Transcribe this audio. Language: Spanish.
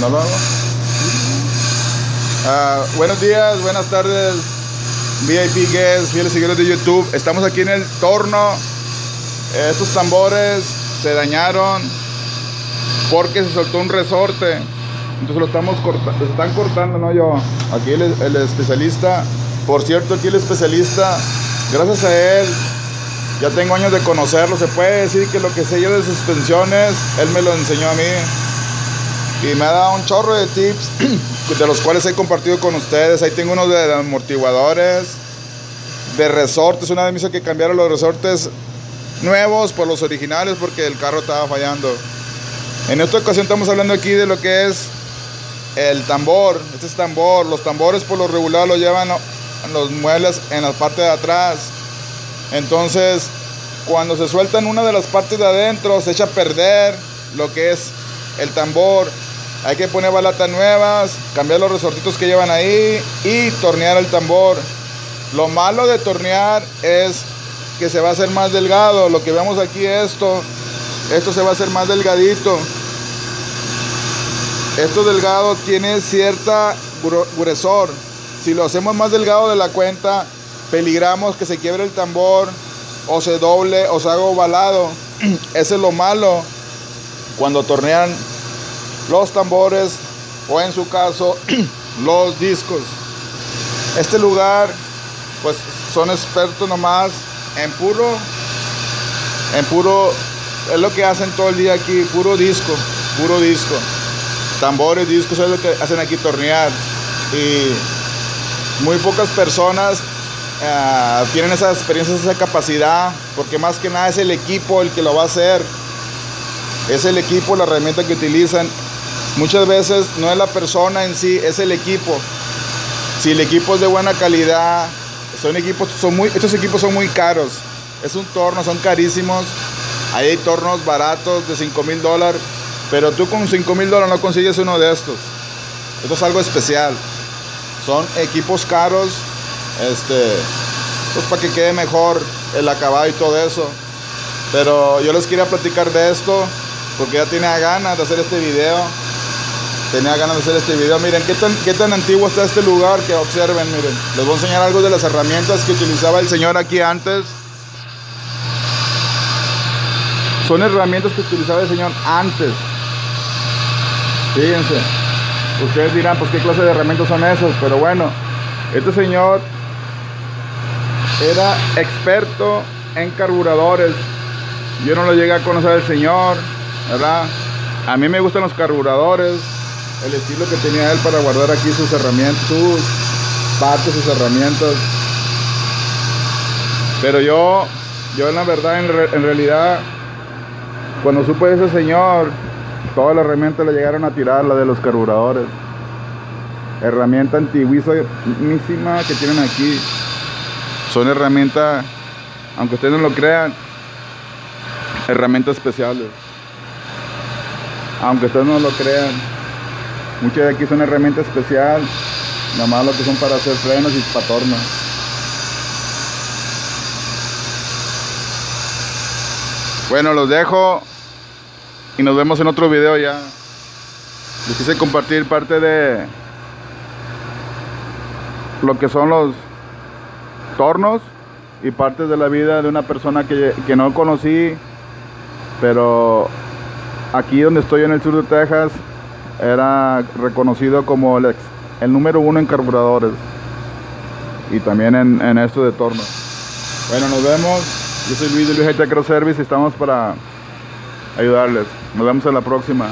¿No lo hago? Ah, buenos días, buenas tardes, VIP guests, fieles seguidores de YouTube. Estamos aquí en el torno. Estos tambores se dañaron porque se soltó un resorte. Entonces lo estamos cortando, están cortando, ¿no? Yo, aquí el, el especialista, por cierto, aquí el especialista, gracias a él, ya tengo años de conocerlo. Se puede decir que lo que sé yo de suspensiones, él me lo enseñó a mí. Y me ha dado un chorro de tips de los cuales he compartido con ustedes. Ahí tengo unos de amortiguadores, de resortes. Una vez me hizo que cambiaron los resortes nuevos por los originales porque el carro estaba fallando. En esta ocasión estamos hablando aquí de lo que es el tambor. Este es tambor. Los tambores por lo regular lo llevan los muebles en la parte de atrás. Entonces, cuando se sueltan una de las partes de adentro, se echa a perder lo que es el tambor. Hay que poner balatas nuevas, cambiar los resortitos que llevan ahí y tornear el tambor. Lo malo de tornear es que se va a hacer más delgado. Lo que vemos aquí esto, esto se va a hacer más delgadito. Esto delgado tiene cierta gruesor. Si lo hacemos más delgado de la cuenta, peligramos que se quiebre el tambor o se doble o se haga ovalado. Ese es lo malo cuando tornean los tambores o en su caso los discos. Este lugar pues son expertos nomás en puro en puro es lo que hacen todo el día aquí, puro disco, puro disco. Tambores, discos es lo que hacen aquí tornear y muy pocas personas uh, tienen esa experiencia, esa capacidad, porque más que nada es el equipo el que lo va a hacer. Es el equipo, la herramienta que utilizan. Muchas veces no es la persona en sí, es el equipo. Si el equipo es de buena calidad, son equipos, son muy, estos equipos son muy caros. Es un torno, son carísimos. Hay tornos baratos de 5 mil dólares, pero tú con 5 mil dólares no consigues uno de estos. Esto es algo especial. Son equipos caros, este, pues para que quede mejor el acabado y todo eso. Pero yo les quería platicar de esto porque ya tenía ganas de hacer este video. Tenía ganas de hacer este video. Miren qué tan, qué tan antiguo está este lugar que observen, miren. Les voy a enseñar algo de las herramientas que utilizaba el señor aquí antes. Son herramientas que utilizaba el señor antes. Fíjense. Ustedes dirán, pues qué clase de herramientas son esas. Pero bueno, este señor era experto en carburadores. Yo no lo llegué a conocer al señor, ¿verdad? A mí me gustan los carburadores, el estilo que tenía él para guardar aquí sus herramientas, sus partes, sus herramientas. Pero yo, yo en la verdad, en, re, en realidad, cuando supe de ese señor, todas las herramientas le llegaron a tirar, la de los carburadores. Herramienta antiguísima que tienen aquí. Son herramientas, aunque ustedes no lo crean, herramientas especiales. Aunque ustedes no lo crean, muchas de aquí son herramientas especial, nada más lo que son para hacer frenos y para torno. Bueno, los dejo y nos vemos en otro video ya. Les quise compartir parte de lo que son los tornos y partes de la vida de una persona que, que no conocí, pero aquí donde estoy en el sur de Texas era reconocido como el, ex, el número uno en carburadores y también en, en esto de torno. Bueno, nos vemos. Yo soy Luis de Luis Cross Service y estamos para ayudarles. Nos vemos en la próxima.